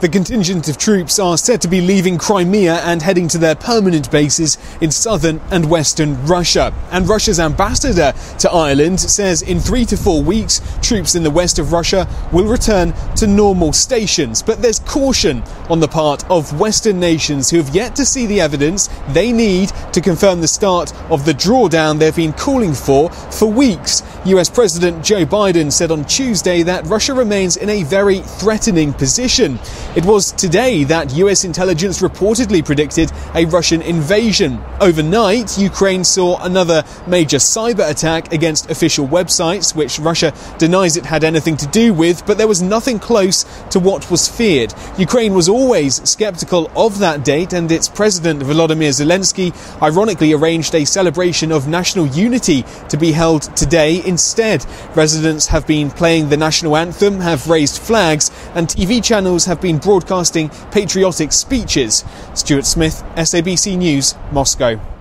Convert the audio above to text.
The contingent of troops are said to be leaving Crimea and heading to their permanent bases in southern and western Russia. And Russia's ambassador to Ireland says in three to four weeks, troops in the west of Russia will return to normal stations. But there's caution on the part of Western nations who have yet to see the evidence they need to confirm the start of the drawdown they've been calling for for weeks. US President Joe Biden said on Tuesday that Russia remains in a very threatening position. It was today that US intelligence reportedly predicted a Russian invasion. Overnight, Ukraine saw another major cyber attack against official websites, which Russia denies it had anything to do with, but there was nothing close to what was feared. Ukraine was always skeptical of that date, and its president Volodymyr Zelensky ironically arranged a celebration of national unity to be held today instead. Residents have been playing the national anthem, have raised flags, and TV channels have been broadcasting patriotic speeches. Stuart Smith, SABC News, Moscow.